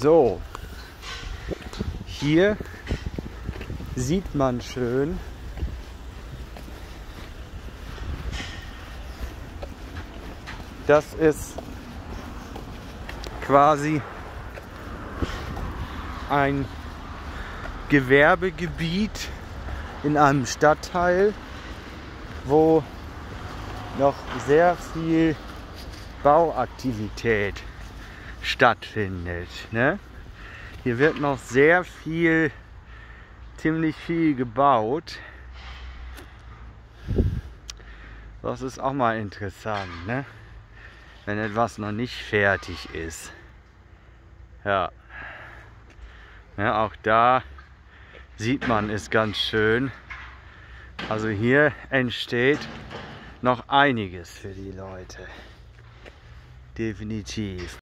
So, hier sieht man schön, das ist quasi ein Gewerbegebiet in einem Stadtteil, wo noch sehr viel Bauaktivität stattfindet. Ne? Hier wird noch sehr viel, ziemlich viel gebaut. Das ist auch mal interessant, ne? wenn etwas noch nicht fertig ist. Ja. ja, auch da sieht man es ganz schön. Also hier entsteht noch einiges für die Leute. Definitiv.